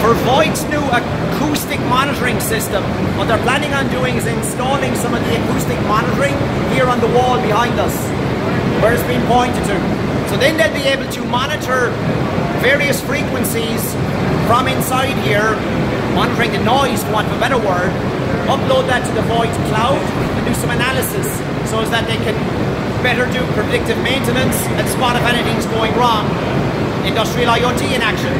For Voith's new acoustic monitoring system, what they're planning on doing is installing some of the acoustic monitoring here on the wall behind us, where it's been pointed to. So then they'll be able to monitor various frequencies from inside here, monitoring the noise, for want of a better word, upload that to the Voith cloud and do some analysis so as that they can better do predictive maintenance and spot if anything's going wrong. Industrial IoT in action.